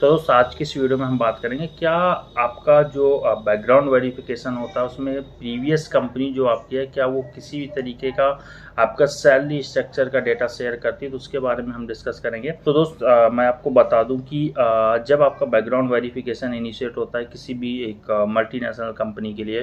तो आज की इस वीडियो में हम बात करेंगे क्या आपका जो बैकग्राउंड वेरिफिकेशन होता है उसमें प्रीवियस कंपनी जो आपकी है क्या वो किसी भी तरीके का आपका सैलरी स्ट्रक्चर का डेटा शेयर करती है तो उसके बारे में हम डिस्कस करेंगे। तो दोस्त आ, मैं आपको बता दूँ कि आ, जब आपका बैकग्राउंड वेरिफिकेशन इनिशिएट होता है किसी भी एक मल्टीनेशनल कंपनी के लिए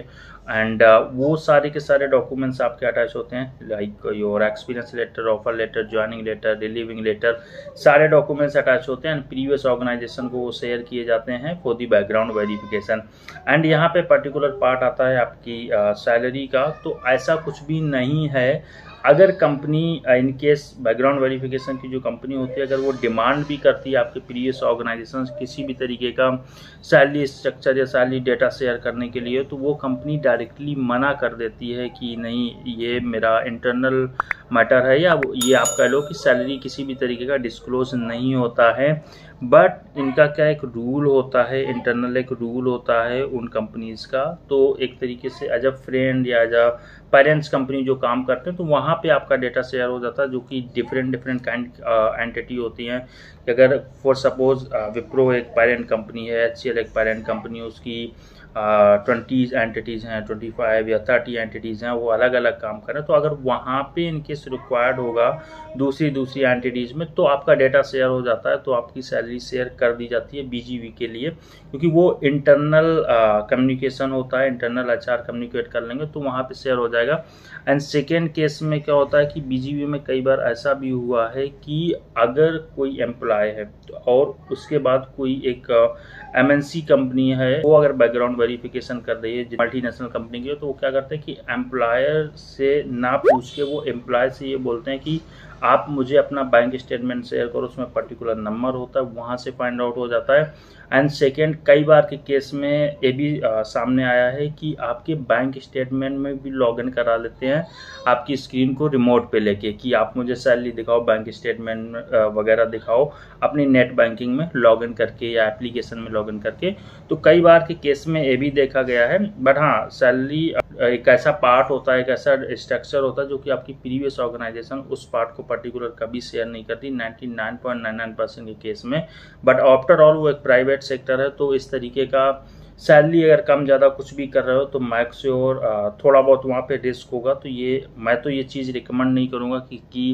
एंड वो सारे के सारे डॉक्यूमेंट्स आपके अटैच होते हैं like your experience letter offer letter joining letter relieving letter सारे डॉक्यूमेंट्स अटैच होते हैं एंड प्रीवियस ऑर्गेनाइजेशन को वो शेयर किए जाते हैं for the background verification and यहाँ पे पर्टिकुलर पार्ट आता है आपकी सैलरी का तो ऐसा कुछ भी नहीं है। अगर company in case background verification की जो कंपनी होती है, अगर वो डिमांड भी करती है आपके प्रीवियस ऑर्गेनाइजेशन किसी भी तरीके का सैलरी स्ट्रक्चर या सैलरी डेटा शेयर करने के लिए तो वो कंपनी डायरेक्टली मना कर देती है कि नहीं, ये मेरा इंटरनल मैटर है या ये आप कह लो कि सैलरी किसी भी तरीके का डिस्क्लोज नहीं होता है बट इनका क्या एक रूल होता है इंटरनल एक रूल होता है उन कंपनीज़ का। तो एक तरीके से एज अ फ्रेंड या एज अ पेरेंट्स कंपनी जो काम करते हैं तो वहाँ पे आपका डेटा शेयर हो जाता है, जो कि डिफरेंट डिफरेंट काइंड एंटिटी होती हैं। अगर फॉर सपोज़ विप्रो एक पेरेंट कंपनी है एचसीएल एक पेरेंट कंपनी उसकी ट्वेंटी एंटिटीज़ हैं ट्वेंटी फाइव या थर्टी एंटिटीज़ हैं, वो अलग अलग काम करें तो अगर वहाँ पे इनकेस रिक्वायर्ड होगा दूसरी दूसरी एंटिटीज़ में तो आपका डेटा शेयर हो जाता है तो आपकी सैलरी शेयर कर दी जाती है बीजीवी के लिए, क्योंकि वो इंटरनल कम्युनिकेशन होता है इंटरनल एच कम्युनिकेट कर लेंगे तो वहाँ पे शेयर हो जाएगा। एंड सेकेंड केस में क्या होता है कि बीजीवी में कई बार ऐसा भी हुआ है कि अगर कोई एम्प्लॉय है, और उसके बाद कोई एक एमएनसी कंपनी है, वो अगर बैकग्राउंड वेरिफिकेशन कर रही है मल्टीनेशनल कंपनी की तो वो क्या करते हैं कि एम्प्लॉयर से ना पूछ के वो एम्प्लॉय से ये बोलते हैं कि आप मुझे अपना बैंक स्टेटमेंट शेयर करो उसमें पर्टिकुलर नंबर होता है वहाँ से फाइंड आउट हो जाता है। एंड सेकेंड कई बार के केस में ये भी आ, सामने आया है कि आपके बैंक स्टेटमेंट में भी लॉगिन करा लेते हैं आपकी स्क्रीन को रिमोट पे लेके कि आप मुझे सैलरी दिखाओ बैंक स्टेटमेंट वगैरह दिखाओ अपनी नेट बैंकिंग में लॉगिन करके या एप्लीकेशन में लॉगिन करके। तो कई बार के केस में ये भी देखा गया है बट हाँ सैलरी एक ऐसा पार्ट होता है, एक ऐसा स्ट्रक्चर होता है जो कि आपकी प्रीवियस ऑर्गेनाइजेशन उस पार्ट को पर्टिकुलर कभी शेयर नहीं करती 99.99 परसेंट के केस में। बट आफ्टर ऑल वो एक प्राइवेट सेक्टर है तो इस तरीके का सैलरी अगर कम ज़्यादा कुछ भी कर रहे हो तो मैक्स श्योर थोड़ा बहुत वहाँ पे रिस्क होगा। तो ये, मैं तो ये चीज़ रिकमेंड नहीं करूँगा कि कि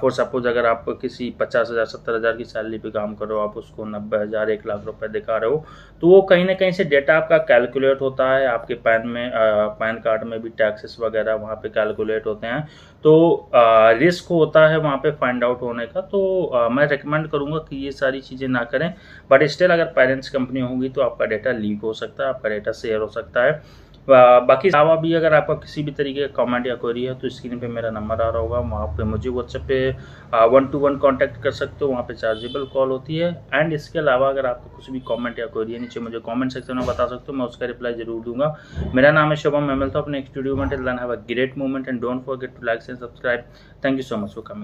फॉर सपोज़ अगर आप किसी पचास हज़ार, सत्तर हज़ार की सैलरी पे काम कर रहे हो, आप उसको नब्बे हज़ार, एक लाख रुपए दिखा रहे हो तो वो कहीं ना कहीं से डेटा आपका कैलकुलेट होता है। आपके पैन में पैन कार्ड में भी टैक्सेस वगैरह वहाँ पे कैलकुलेट होते हैं। तो रिस्क होता है वहाँ पे फाइंड आउट होने का तो आ, मैं रिकमेंड करूँगा कि ये सारी चीज़ें ना करें। बट स्टिल अगर पेरेंट्स कंपनी होगी तो आपका डेटा लीक हो सकता है आपका डेटा शेयर हो सकता है। बाकी अलावा भी अगर आपका किसी भी तरीके का कमेंट या क्वेरी है तो स्क्रीन पे मेरा नंबर आ रहा होगा, वहाँ पे मुझे व्हाट्सएप पे वन टू वन कांटेक्ट कर सकते हो, वहाँ पे चार्जेबल कॉल होती है। एंड इसके अलावा अगर आपको कुछ भी कमेंट या क्वेरी है, नीचे मुझे कमेंट सेक्शन में बता सकते हो, मैं उसका रिप्लाई ज़रूर दूँगा। मेरा नाम है शुभम मैं मिलता हूँ अपने स्टूडियो में till then have a great moment and don't forget to like and subscribe thank you so much for coming